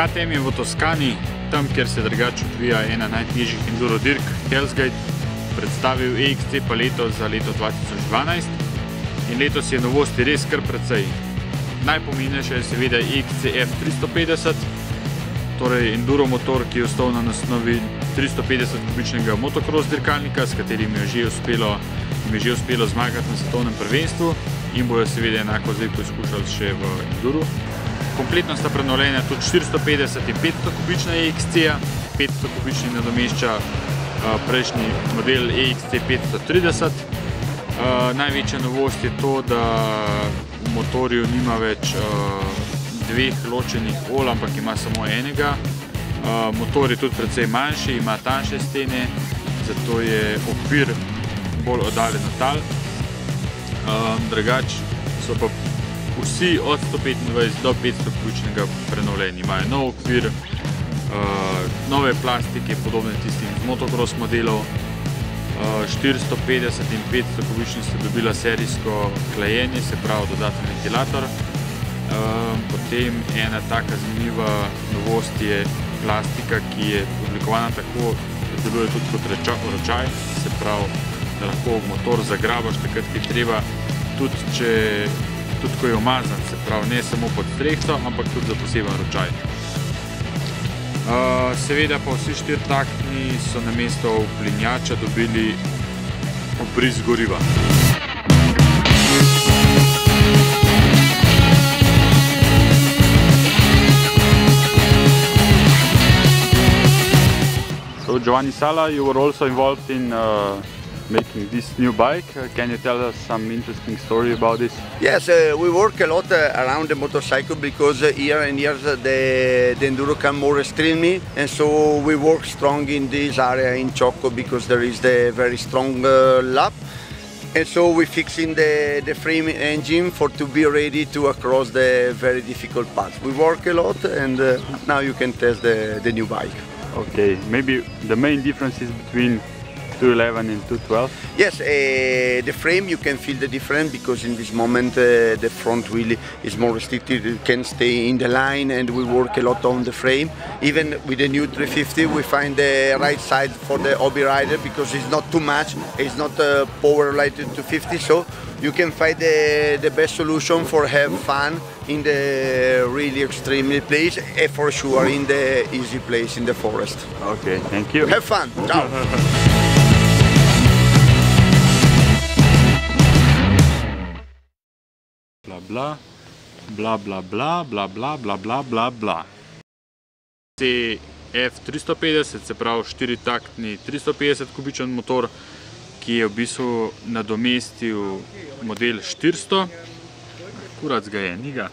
KTM je v Toskani, tam kjer se drugače odvija ena najtežjih enduro dirk, Hellsgate, predstavil EXC paleto za leto 2012 in letos je novosti res kar precej. Najpomembnejše je seveda EXC F350, torej enduro motor, ki je ostal na osnovi 350 kubičnega motocross dirkalnika, s katerim je že uspelo, je že uspelo zmagati na svetovnem prvenstvu in bojo seveda enako zdaj poskušali še v enduro. Kompletno sta prenovljena tudi 450 in 500 kubična EXC-ja, 500 kubični nadomešča prejšnji model EXC 530. Največja novost je to, da v motorju nima več dveh ločenih ol, ampak ima samo enega. Motor je tudi precej manjši, ima tanjše stene, zato je okvir bolj oddaljen od tal. Drugač so pa vsi od 125 do 500 kubičnega prenovljeni. Imajo nov okvir, nove plastike, podobne tistim z motocross modelov. 450 in 500 kubični sta dobila serijsko hlajenje, se pravi dodaten ventilator. Potem ena taka zanimiva novost je plastika, ki je oblikovana tako, da deluje tudi kot ročaj, se pravi, da lahko motor zagrabaš takrat, ki treba, tudi če, tudi ko je umazan, se pravi, ne samo pod strehco, ampak tudi za poseben ročaj. Seveda pa vsi štirtaktni so na mesto uplinjača dobili obris goriva. So Giovanni Sala, you were also involved in uh, making this new bike. Uh, can you tell us some interesting story about this? Yes, uh, we work a lot uh, around the motorcycle because uh, year and years uh, the, the enduro come more extremely and so we work strong in this area in Choco because there is the very strong uh, lap and so we fixing the, the frame engine for to be ready to across the very difficult path. We work a lot and uh, now you can test the, the new bike. Okay, maybe the main difference is between 211 and 212? Yes, uh, the frame you can feel the difference because in this moment uh, the front wheel is more restricted, it can stay in the line and we work a lot on the frame. Even with the new 350 we find the right side for the hobby rider because it's not too much, it's not uh, power the 250 so you can find the, the best solution for have fun in the really extremely place and for sure in the easy place in the forest. Okay, thank you. Have fun, ciao! bla bla, bla bla bla, bla bla bla bla bla bla. CF350, se pravi štiritaktni 350 kubičen motor, ki je v bistvu nadomestil model 400. Kurac ga je, ni ga.